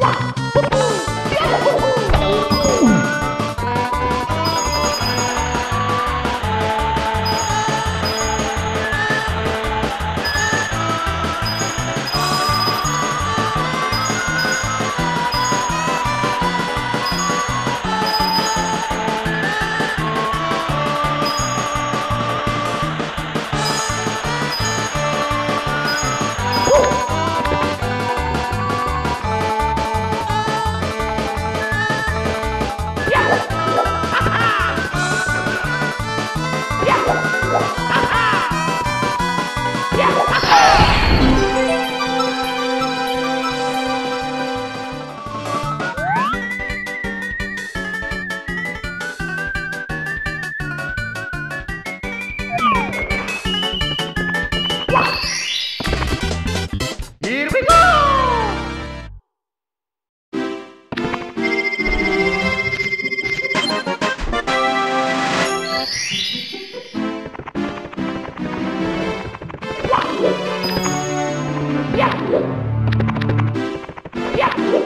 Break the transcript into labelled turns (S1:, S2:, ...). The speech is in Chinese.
S1: Wow.
S2: Yeah! Yeah!